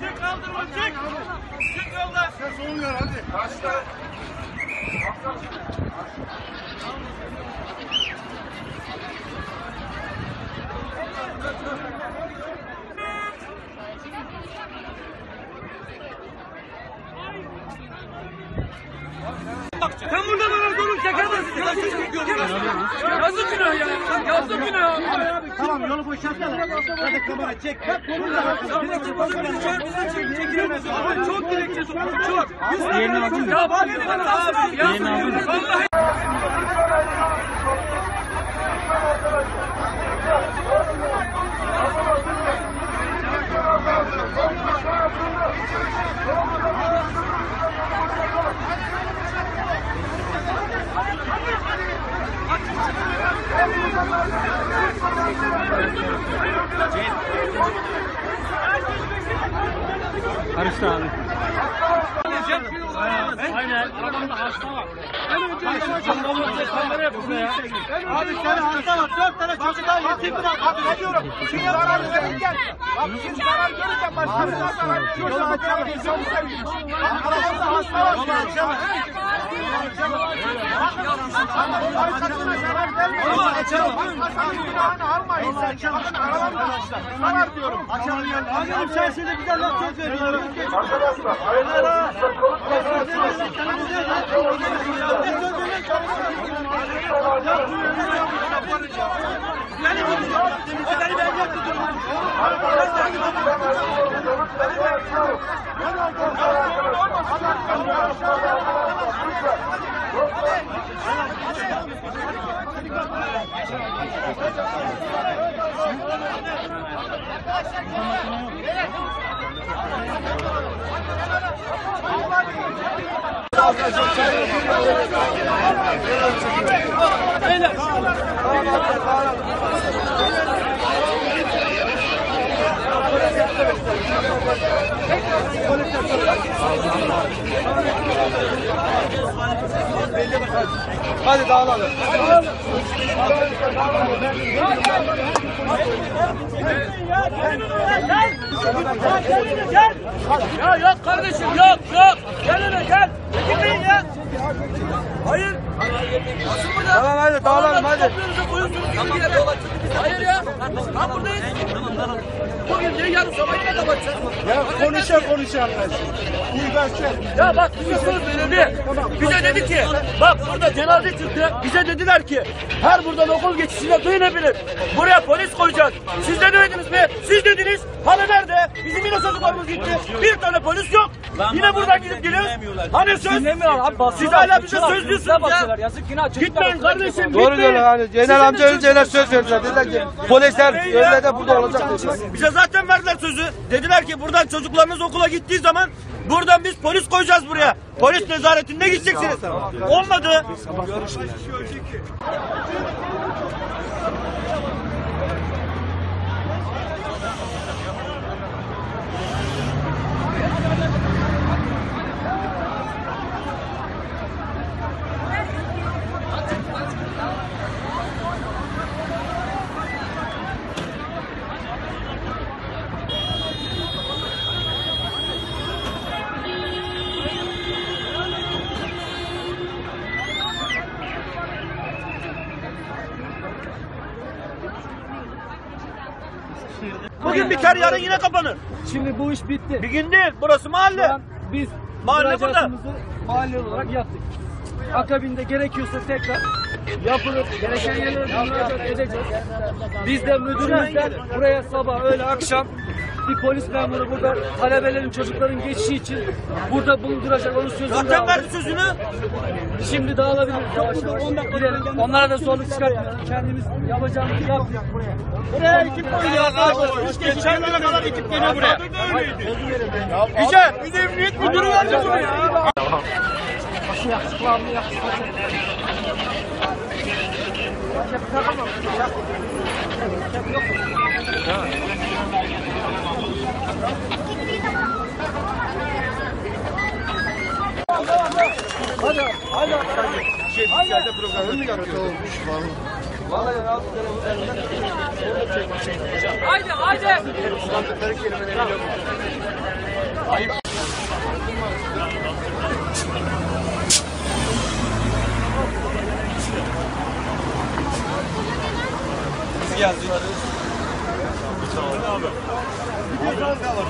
Çık kaldırma çık. Çık yoldan. Ses olmuyor hadi. Sen Yazık günah ya. Yazık günah. Tamam yolu boşaltsana. Hadi kamera çek. Dilekçe basın. Bize çek. Çekilmez. Çok sokun. Çok. Ya bak bana abi. Ya. Vallahi. Abi sen hasta var. Dört tane çocuk daha yetim bırak. Abi ne diyorum? Şimdi zarar verirken. Bak şimdi zarar verirken başkanı zarar açalım. Arabada hasta var. Arkasına zarar vermeyin. Ama açalım. Başkanın günahını almayın. Bakın arabada zarar diyorum. Açalım. Açalım. Sen şimdi bize laf söz veriyorsun. Hadi dağılalım. Ya yok kardeşim yok yok. Gel hele gel. Gitmeyin ya. Hayır. Nasıl burada? Tamam hadi dağılalım hadi. Tamam Hayır ya. Ben buradayız. Bugün değil yarın sabah yine kapatacağız. Ya konuşa konuşa anlaşın. Uygaçlar. Ya bak bize söz verildi. Bize dedi ki bak burada cenaze çıktı. Bize dediler ki her buradan okul geçişine kıyınabilir. Buraya polis koyacağız. Siz de demediniz mi? Siz dediniz. Hani nerede? Bizim yine çocuklarımız gitti. Bir tane polis yok. Yine buradan gidip geliyoruz. Hani söz? Siz hala bize söz diyorsunuz ya. Yazık günah. Gitmeyin kardeşim. Doğru diyorlar hani. Ceynel amca önceler söz verdiler. Dediler ki polisler öyle de burada olacak dediler. Bize zaten verdiler sözü. Dediler ki buradan çocuklarınız okula gittiği zaman buradan biz polis koyacağız buraya. Polis nezaretinde gideceksiniz. Olmadı. Bugün biter yarın yine kapanır. Şimdi bu iş bitti. Bir gün değil. Burası mahalle. Şu an biz Mahalle müracaatımızı mahalle olarak yaptık. Akabinde gerekiyorsa tekrar yapılır. Gereken yerlere müracaat edeceğiz. Biz de müdürümüzden buraya sabah, öğle, akşam bir polis memuru burada talebelerin, çocukların geçişi için burada bulunduracak onun sözünü Zaten verdi sözünü. Şimdi dağılabiliriz yavaş yavaş. Gidelim. Onlara da zorluk çıkartmayalım. Kendimiz yapacağımızı yaptık. Buraya ekip koyuyor. Geçen güne kadar ekip geliyor buraya. Güzel. Biz emniyet müdürü verdik buraya. Türkiye dışarıda programda çıkartıyor. olmuş vallahi. Vallahi rahat Haydi haydi. Kullandıkları kelimeleri yok. Ayıp. Biz geldik. Bir tane abi. Bir tane daha var.